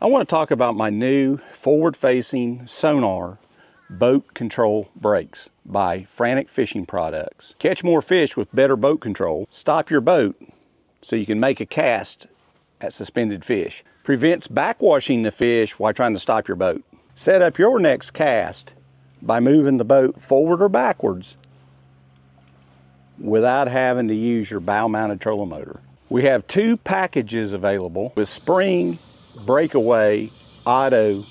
I want to talk about my new forward-facing sonar boat control brakes by Frantic Fishing Products. Catch more fish with better boat control. Stop your boat so you can make a cast at suspended fish. Prevents backwashing the fish while trying to stop your boat. Set up your next cast by moving the boat forward or backwards without having to use your bow mounted trolling motor. We have two packages available with spring, breakaway, auto,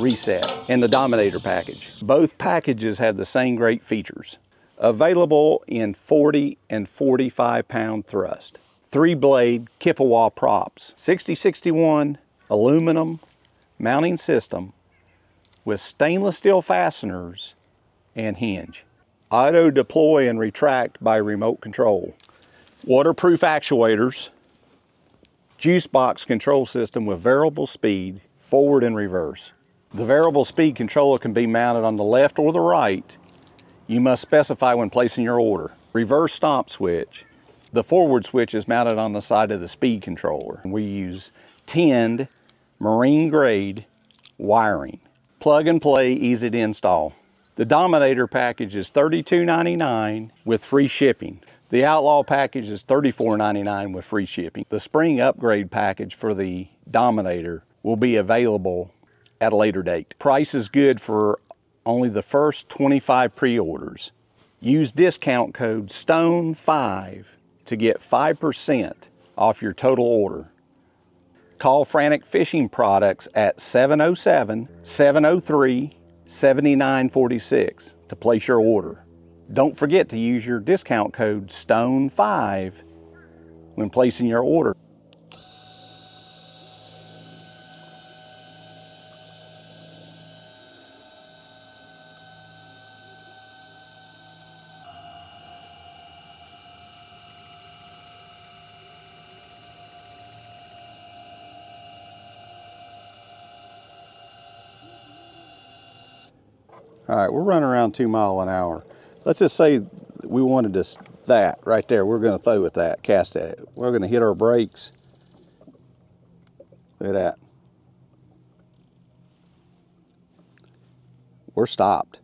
reset, and the Dominator package. Both packages have the same great features. Available in 40 and 45 pound thrust. Three blade Kippewa props. 6061 aluminum mounting system with stainless steel fasteners and hinge. Auto deploy and retract by remote control. Waterproof actuators. Juice box control system with variable speed, forward and reverse. The variable speed controller can be mounted on the left or the right. You must specify when placing your order. Reverse stomp switch. The forward switch is mounted on the side of the speed controller. We use tinned marine grade wiring. Plug and play, easy to install. The Dominator package is $32.99 with free shipping. The Outlaw package is $34.99 with free shipping. The spring upgrade package for the Dominator will be available at a later date. Price is good for only the first 25 pre-orders. Use discount code STONE5 to get 5% off your total order. Call Frantic Fishing Products at 707 703 7946 to place your order. Don't forget to use your discount code STONE5 when placing your order. All right, we're running around two mile an hour. Let's just say we wanted to, that right there, we're gonna throw at that, cast at it. We're gonna hit our brakes. Look at that. We're stopped.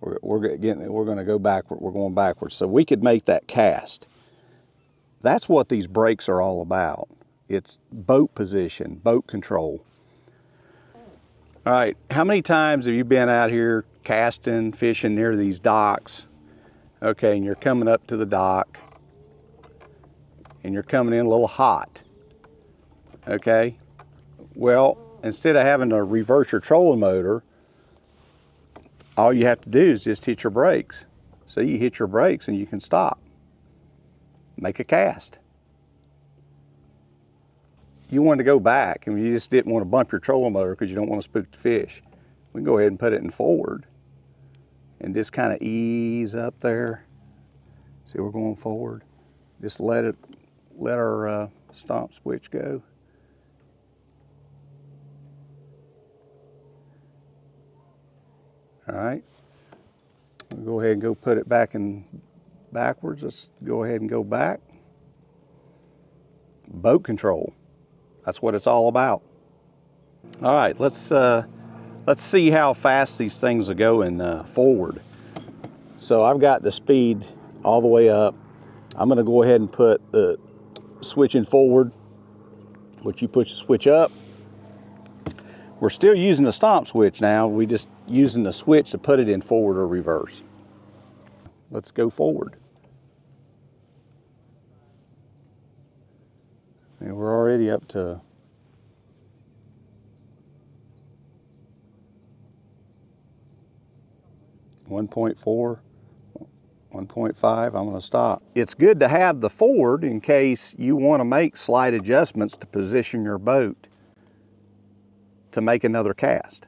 We're, we're getting, we're gonna go backward, we're going backwards. So we could make that cast. That's what these brakes are all about. It's boat position, boat control. All right, how many times have you been out here casting, fishing near these docks? Okay, and you're coming up to the dock and you're coming in a little hot. Okay, well, instead of having to reverse your trolling motor, all you have to do is just hit your brakes. So you hit your brakes and you can stop. Make a cast you wanted to go back and you just didn't want to bump your trolling motor because you don't want to spook the fish, we can go ahead and put it in forward and just kind of ease up there. See, we're going forward. Just let it, let our uh, stomp switch go. All right. We'll go ahead and go put it back in backwards. Let's go ahead and go back. Boat control. That's what it's all about. All right, let's uh, let's see how fast these things are going uh, forward. So I've got the speed all the way up. I'm gonna go ahead and put the switch in forward, which you push the switch up. We're still using the stomp switch now. We just using the switch to put it in forward or reverse. Let's go forward. And we're already up to one point four, 1.5, I'm to stop. It's good to have the forward in case you want to make slight adjustments to position your boat to make another cast.